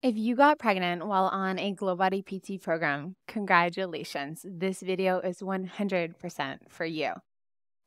If you got pregnant while on a Glowbody PT program, congratulations. This video is 100% for you.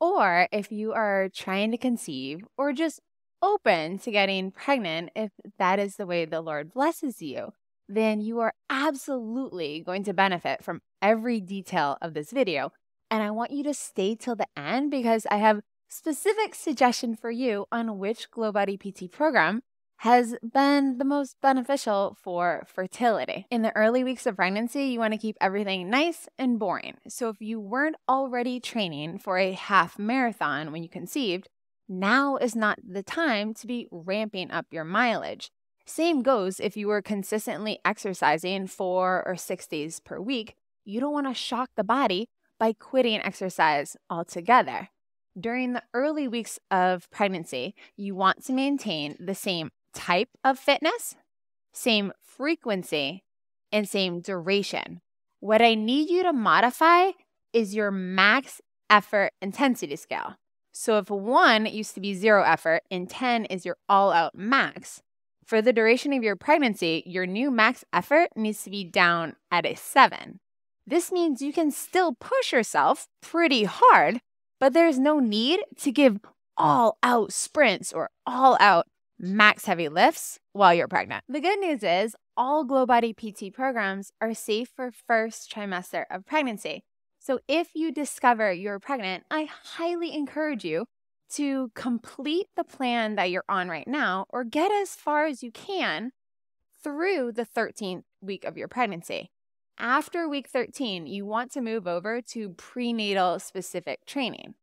Or if you are trying to conceive or just open to getting pregnant, if that is the way the Lord blesses you, then you are absolutely going to benefit from every detail of this video. And I want you to stay till the end because I have specific suggestion for you on which Glowbody PT program has been the most beneficial for fertility. In the early weeks of pregnancy, you want to keep everything nice and boring. So if you weren't already training for a half marathon when you conceived, now is not the time to be ramping up your mileage. Same goes if you were consistently exercising four or six days per week. You don't want to shock the body by quitting exercise altogether. During the early weeks of pregnancy, you want to maintain the same type of fitness, same frequency, and same duration. What I need you to modify is your max effort intensity scale. So if one used to be zero effort and 10 is your all out max, for the duration of your pregnancy, your new max effort needs to be down at a seven. This means you can still push yourself pretty hard, but there's no need to give all out sprints or all out max heavy lifts while you're pregnant. The good news is all Glowbody PT programs are safe for first trimester of pregnancy. So if you discover you're pregnant, I highly encourage you to complete the plan that you're on right now or get as far as you can through the 13th week of your pregnancy. After week 13, you want to move over to prenatal specific training.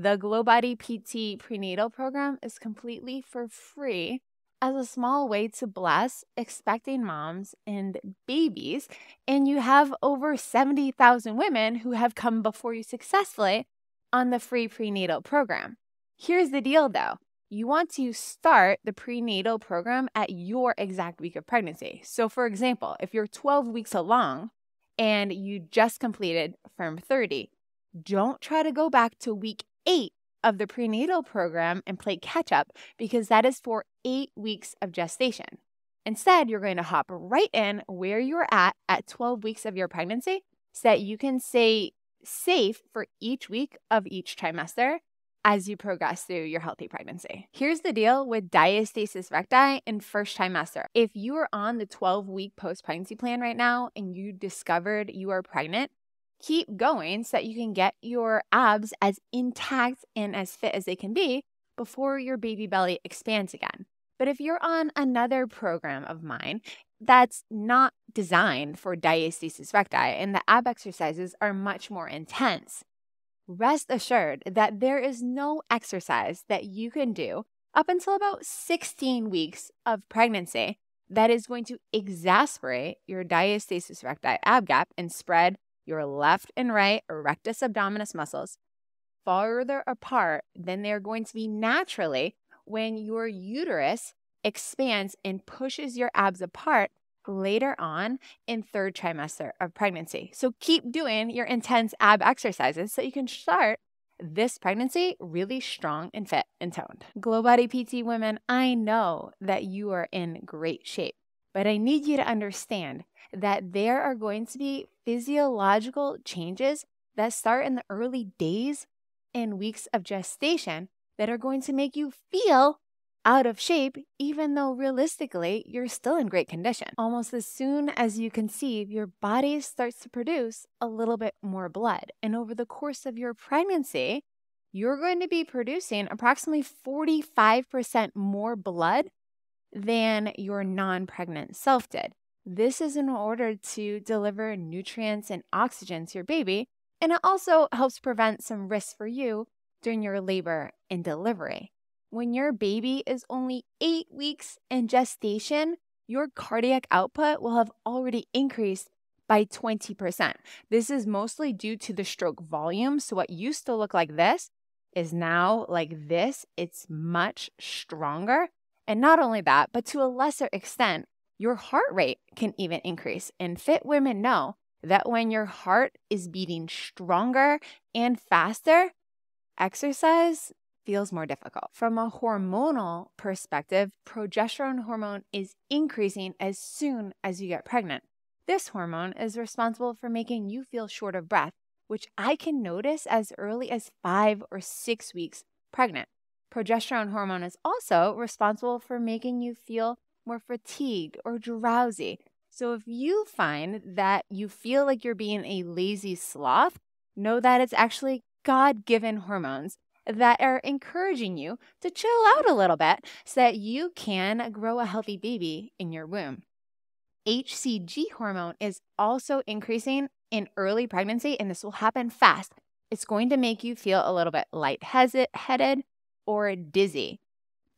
The Glowbody PT prenatal program is completely for free as a small way to bless expecting moms and babies. And you have over 70,000 women who have come before you successfully on the free prenatal program. Here's the deal though you want to start the prenatal program at your exact week of pregnancy. So, for example, if you're 12 weeks along and you just completed Firm 30, don't try to go back to week eight of the prenatal program and play catch up because that is for eight weeks of gestation. Instead, you're going to hop right in where you're at at 12 weeks of your pregnancy so that you can stay safe for each week of each trimester as you progress through your healthy pregnancy. Here's the deal with diastasis recti in first trimester. If you are on the 12 week post pregnancy plan right now and you discovered you are pregnant, keep going so that you can get your abs as intact and as fit as they can be before your baby belly expands again. But if you're on another program of mine that's not designed for diastasis recti and the ab exercises are much more intense, rest assured that there is no exercise that you can do up until about 16 weeks of pregnancy that is going to exasperate your diastasis recti ab gap and spread your left and right rectus abdominis muscles farther apart than they're going to be naturally when your uterus expands and pushes your abs apart later on in third trimester of pregnancy. So keep doing your intense ab exercises so you can start this pregnancy really strong and fit and toned. Glowbody PT women, I know that you are in great shape, but I need you to understand that there are going to be physiological changes that start in the early days and weeks of gestation that are going to make you feel out of shape, even though realistically you're still in great condition. Almost as soon as you conceive, your body starts to produce a little bit more blood. And over the course of your pregnancy, you're going to be producing approximately 45% more blood than your non pregnant self did. This is in order to deliver nutrients and oxygen to your baby, and it also helps prevent some risks for you during your labor and delivery. When your baby is only eight weeks in gestation, your cardiac output will have already increased by 20%. This is mostly due to the stroke volume. So, what used to look like this is now like this. It's much stronger. And not only that, but to a lesser extent, your heart rate can even increase. And fit women know that when your heart is beating stronger and faster, exercise feels more difficult. From a hormonal perspective, progesterone hormone is increasing as soon as you get pregnant. This hormone is responsible for making you feel short of breath, which I can notice as early as five or six weeks pregnant. Progesterone hormone is also responsible for making you feel more fatigued or drowsy. So if you find that you feel like you're being a lazy sloth, know that it's actually God given hormones that are encouraging you to chill out a little bit so that you can grow a healthy baby in your womb. HCG hormone is also increasing in early pregnancy, and this will happen fast. It's going to make you feel a little bit lightheaded or dizzy.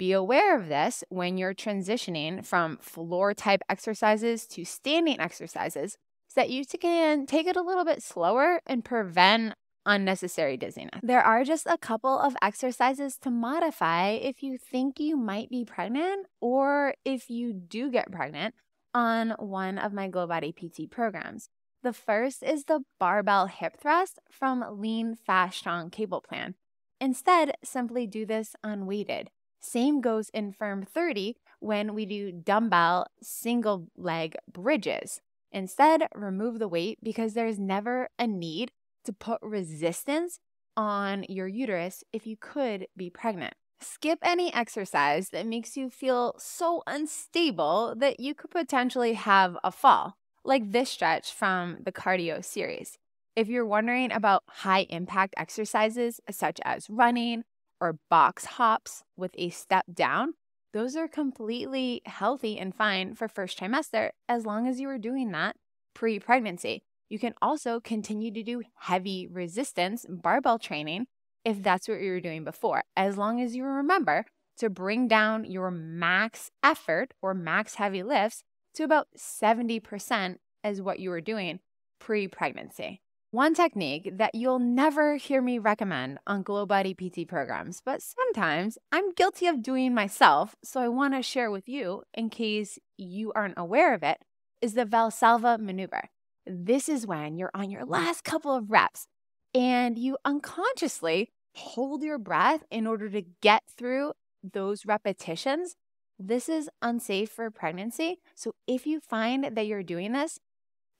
Be aware of this when you're transitioning from floor type exercises to standing exercises so that you can take it a little bit slower and prevent unnecessary dizziness. There are just a couple of exercises to modify if you think you might be pregnant or if you do get pregnant on one of my Glow Body PT programs. The first is the barbell hip thrust from Lean Fast Strong Capable Plan. Instead, simply do this unweighted. Same goes in Firm 30 when we do dumbbell single leg bridges. Instead, remove the weight because there's never a need to put resistance on your uterus if you could be pregnant. Skip any exercise that makes you feel so unstable that you could potentially have a fall, like this stretch from the cardio series. If you're wondering about high impact exercises such as running or box hops with a step down, those are completely healthy and fine for first trimester as long as you are doing that pre pregnancy. You can also continue to do heavy resistance barbell training if that's what you were doing before, as long as you remember to bring down your max effort or max heavy lifts to about 70% as what you were doing pre pregnancy. One technique that you'll never hear me recommend on Glow Body PT programs, but sometimes I'm guilty of doing myself, so I want to share with you in case you aren't aware of it, is the Valsalva maneuver. This is when you're on your last couple of reps and you unconsciously hold your breath in order to get through those repetitions. This is unsafe for pregnancy. So if you find that you're doing this,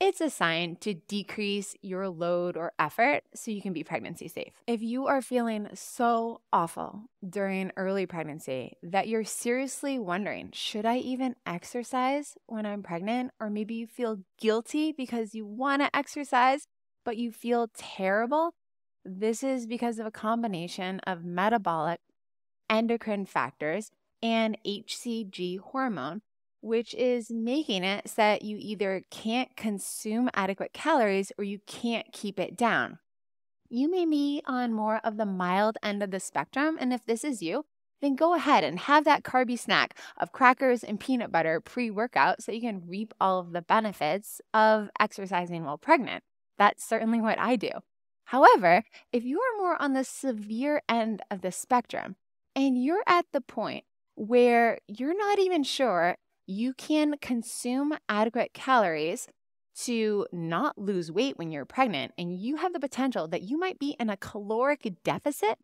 it's a sign to decrease your load or effort so you can be pregnancy safe. If you are feeling so awful during early pregnancy that you're seriously wondering, should I even exercise when I'm pregnant? Or maybe you feel guilty because you want to exercise, but you feel terrible. This is because of a combination of metabolic, endocrine factors, and HCG hormone which is making it so that you either can't consume adequate calories or you can't keep it down. You may be on more of the mild end of the spectrum, and if this is you, then go ahead and have that carby snack of crackers and peanut butter pre workout so you can reap all of the benefits of exercising while pregnant. That's certainly what I do. However, if you are more on the severe end of the spectrum and you're at the point where you're not even sure you can consume adequate calories to not lose weight when you're pregnant, and you have the potential that you might be in a caloric deficit,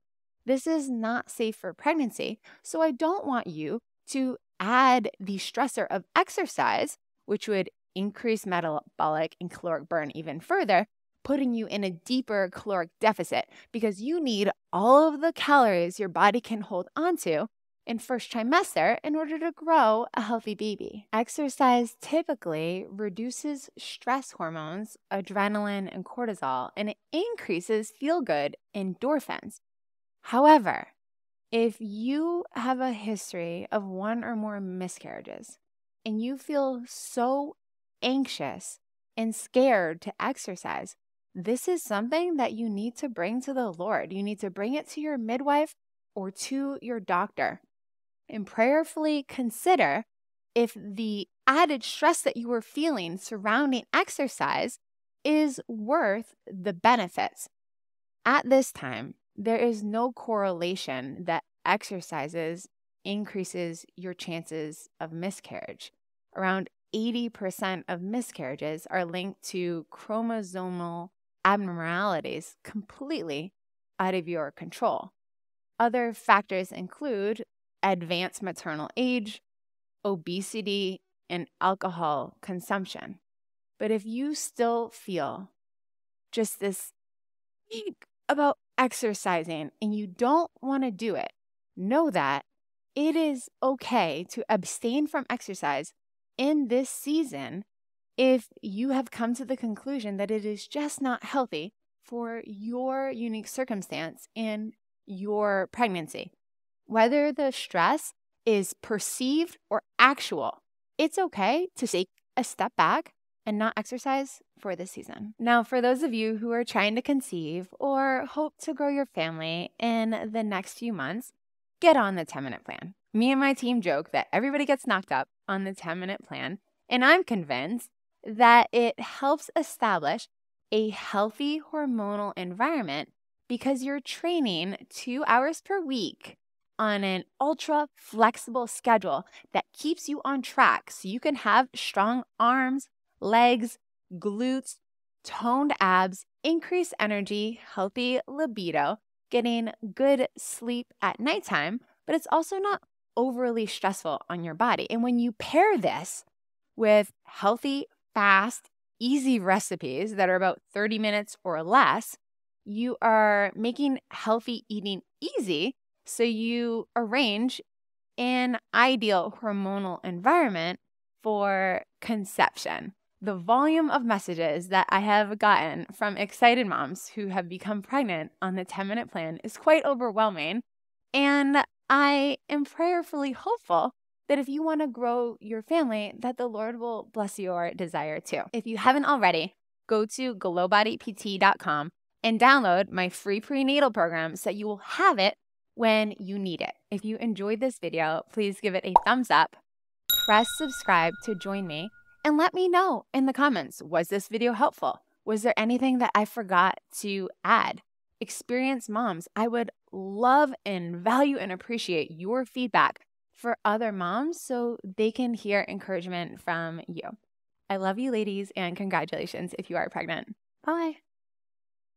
this is not safe for pregnancy. So I don't want you to add the stressor of exercise, which would increase metabolic and caloric burn even further, putting you in a deeper caloric deficit because you need all of the calories your body can hold onto in first trimester in order to grow a healthy baby. Exercise typically reduces stress hormones, adrenaline and cortisol, and it increases feel good endorphins. However, if you have a history of one or more miscarriages and you feel so anxious and scared to exercise, this is something that you need to bring to the Lord. You need to bring it to your midwife or to your doctor and prayerfully consider if the added stress that you were feeling surrounding exercise is worth the benefits. At this time, there is no correlation that exercises increases your chances of miscarriage. Around 80% of miscarriages are linked to chromosomal abnormalities completely out of your control. Other factors include advanced maternal age, obesity, and alcohol consumption. But if you still feel just this about exercising and you don't want to do it, know that it is okay to abstain from exercise in this season if you have come to the conclusion that it is just not healthy for your unique circumstance in your pregnancy. Whether the stress is perceived or actual, it's okay to take a step back and not exercise for this season. Now, for those of you who are trying to conceive or hope to grow your family in the next few months, get on the 10 minute plan. Me and my team joke that everybody gets knocked up on the 10 minute plan, and I'm convinced that it helps establish a healthy hormonal environment because you're training two hours per week on an ultra flexible schedule that keeps you on track so you can have strong arms, legs, glutes, toned abs, increased energy, healthy libido, getting good sleep at nighttime, but it's also not overly stressful on your body. And when you pair this with healthy, fast, easy recipes that are about 30 minutes or less, you are making healthy eating easy. So you arrange an ideal hormonal environment for conception the volume of messages that I have gotten from excited moms who have become pregnant on the 10 minute plan is quite overwhelming. And I am prayerfully hopeful that if you want to grow your family, that the Lord will bless your desire too. If you haven't already, go to glowbodypt.com and download my free prenatal program so you will have it when you need it. If you enjoyed this video, please give it a thumbs up, press subscribe to join me and let me know in the comments was this video helpful? Was there anything that I forgot to add? Experienced moms, I would love and value and appreciate your feedback for other moms so they can hear encouragement from you. I love you, ladies, and congratulations if you are pregnant. Bye.